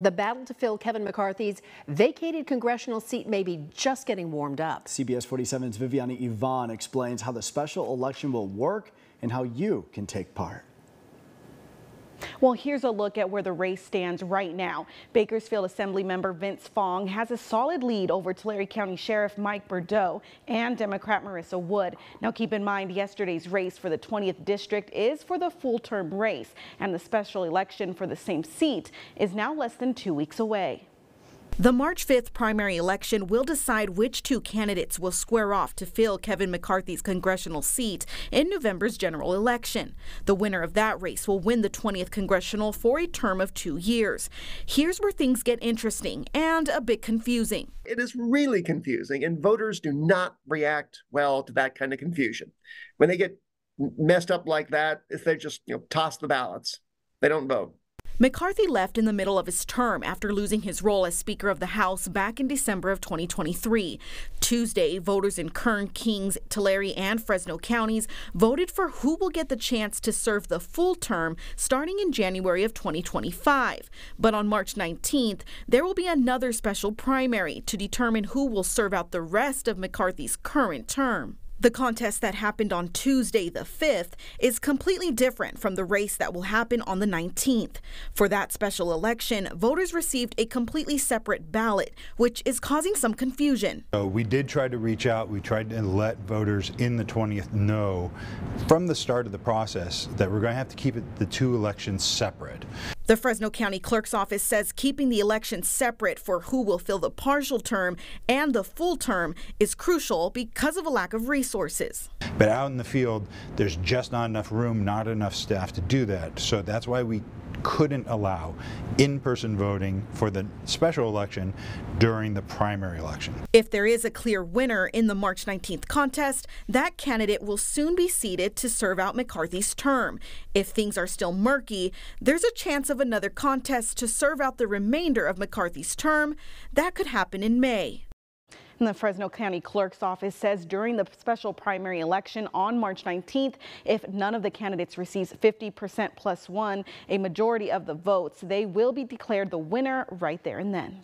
The battle to fill Kevin McCarthy's vacated congressional seat may be just getting warmed up. CBS 47's Viviana Yvonne explains how the special election will work and how you can take part. Well, here's a look at where the race stands right now. Bakersfield Assemblymember Vince Fong has a solid lead over Tulare County Sheriff Mike Boudreaux and Democrat Marisa Wood. Now, keep in mind, yesterday's race for the 20th district is for the full-term race, and the special election for the same seat is now less than two weeks away. The March 5th primary election will decide which two candidates will square off to fill Kevin McCarthy's congressional seat in November's general election. The winner of that race will win the 20th congressional for a term of two years. Here's where things get interesting and a bit confusing. It is really confusing, and voters do not react well to that kind of confusion. When they get messed up like that, if they just you know toss the ballots, they don't vote. McCarthy left in the middle of his term after losing his role as Speaker of the House back in December of 2023. Tuesday, voters in Kern, Kings, Tulare, and Fresno counties voted for who will get the chance to serve the full term starting in January of 2025. But on March 19th, there will be another special primary to determine who will serve out the rest of McCarthy's current term. The contest that happened on Tuesday, the 5th, is completely different from the race that will happen on the 19th. For that special election, voters received a completely separate ballot, which is causing some confusion. So we did try to reach out. We tried to let voters in the 20th know from the start of the process that we're going to have to keep it, the two elections separate. The Fresno County Clerk's Office says keeping the election separate for who will fill the partial term and the full term is crucial because of a lack of resources. But out in the field, there's just not enough room, not enough staff to do that. So that's why we couldn't allow in-person voting for the special election during the primary election. If there is a clear winner in the March 19th contest, that candidate will soon be seated to serve out McCarthy's term. If things are still murky, there's a chance of another contest to serve out the remainder of McCarthy's term. That could happen in May. And the Fresno County Clerk's Office says during the special primary election on March 19th, if none of the candidates receives 50% plus one, a majority of the votes, they will be declared the winner right there and then.